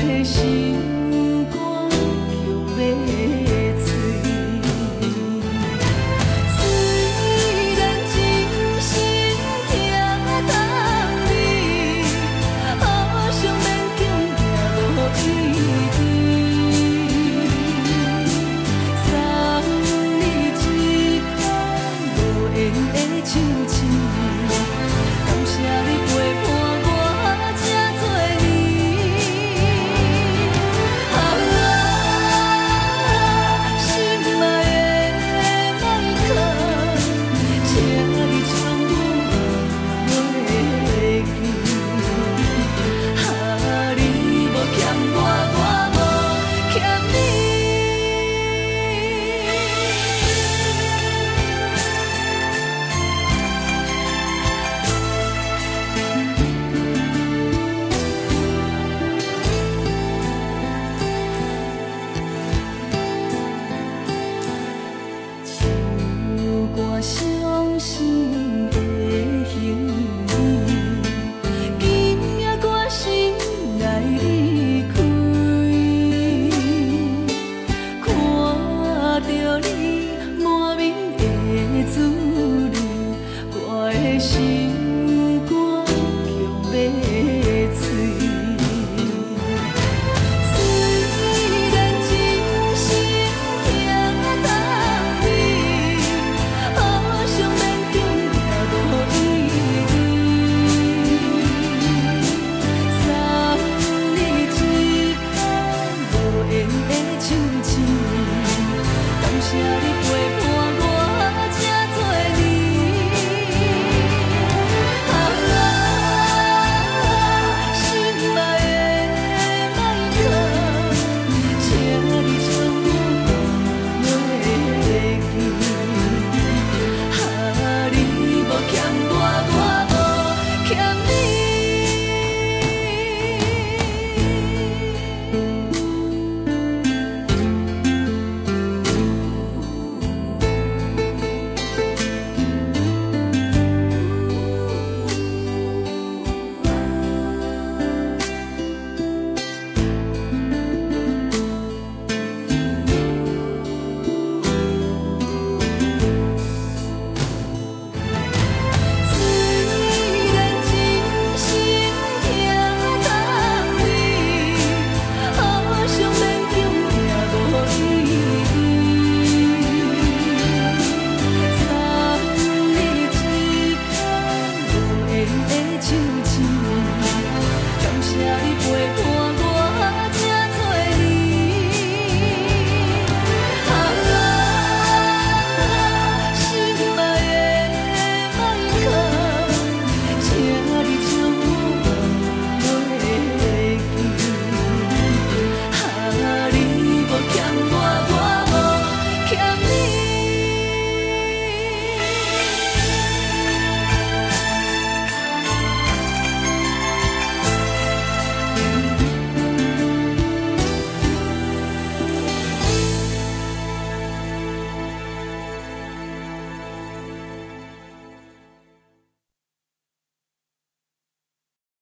可惜